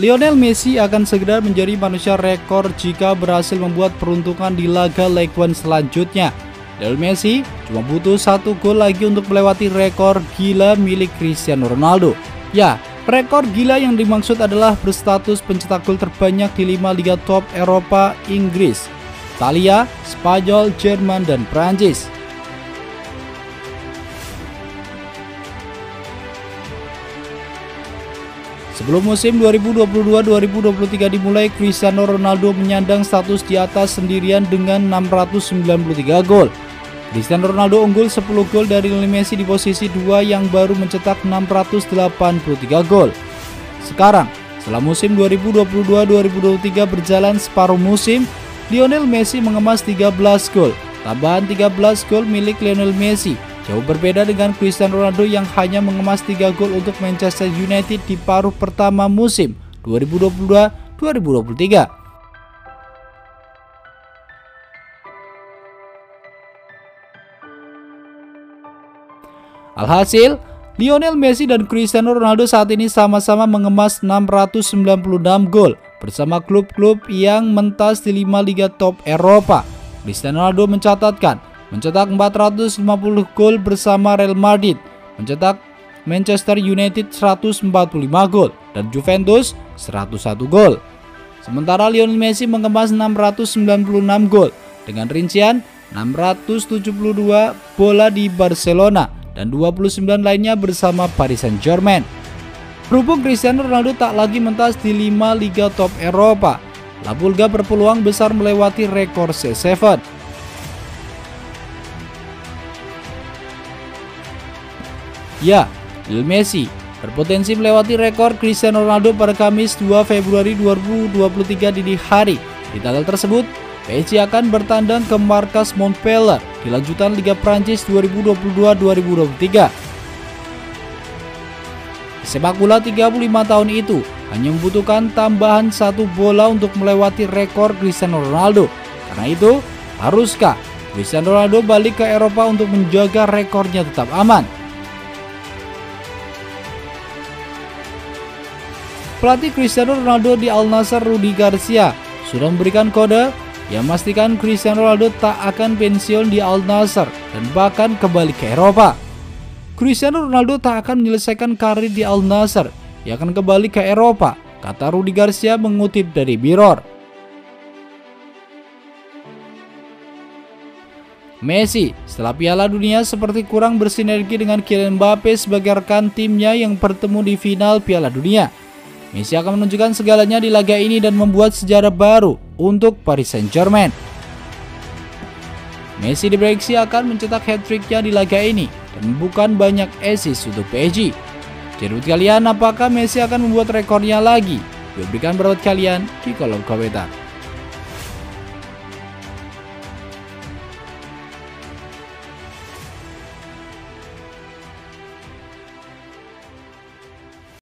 Lionel Messi akan segera menjadi manusia rekor jika berhasil membuat peruntukan di laga League One selanjutnya. Lionel Messi cuma butuh satu gol lagi untuk melewati rekor gila milik Cristiano Ronaldo. Ya, rekor gila yang dimaksud adalah berstatus pencetak gol terbanyak di lima liga top Eropa, Inggris, Italia, Spanyol, Jerman, dan Prancis. Sebelum musim 2022-2023 dimulai, Cristiano Ronaldo menyandang status di atas sendirian dengan 693 gol. Cristiano Ronaldo unggul 10 gol dari Lionel Messi di posisi 2 yang baru mencetak 683 gol. Sekarang, setelah musim 2022-2023 berjalan separuh musim, Lionel Messi mengemas 13 gol. Tambahan 13 gol milik Lionel Messi Jauh berbeda dengan Cristiano Ronaldo yang hanya mengemas 3 gol untuk Manchester United di paruh pertama musim 2022-2023. Alhasil, Lionel Messi dan Cristiano Ronaldo saat ini sama-sama mengemas 696 gol bersama klub-klub yang mentas di 5 liga top Eropa. Cristiano Ronaldo mencatatkan mencetak 450 gol bersama Real Madrid, mencetak Manchester United 145 gol dan Juventus 101 gol. Sementara Lionel Messi mengemas 696 gol dengan rincian 672 bola di Barcelona dan 29 lainnya bersama Paris Saint-Germain. Berhubung Cristiano Ronaldo tak lagi mentas di 5 liga top Eropa, La Pulga berpeluang besar melewati rekor C7. Ya, Lionel Messi berpotensi melewati rekor Cristiano Ronaldo pada Kamis 2 Februari 2023 dini hari. Di tanggal tersebut, PSG akan bertandang ke markas Montpellier di lanjutan Liga Prancis 2022-2023. Sepak bola 35 tahun itu hanya membutuhkan tambahan satu bola untuk melewati rekor Cristiano Ronaldo. Karena itu, haruskah Cristiano Ronaldo balik ke Eropa untuk menjaga rekornya tetap aman? Pelatih Cristiano Ronaldo di Al Nassr Rudi Garcia sudah memberikan kode yang memastikan Cristiano Ronaldo tak akan pensiun di Al Nassr dan bahkan kembali ke Eropa. Cristiano Ronaldo tak akan menyelesaikan karir di Al Nassr, ia akan kembali ke Eropa, kata Rudi Garcia mengutip dari Mirror. Messi setelah Piala Dunia seperti kurang bersinergi dengan Kylian Mbappe sebagai rekan timnya yang bertemu di final Piala Dunia. Messi akan menunjukkan segalanya di laga ini dan membuat sejarah baru untuk Paris Saint-Germain. Messi diprediksi akan mencetak hat-tricknya di laga ini dan bukan banyak assist untuk PSG. Jadi kalian apakah Messi akan membuat rekornya lagi? Berikan pendapat kalian di kolom komentar.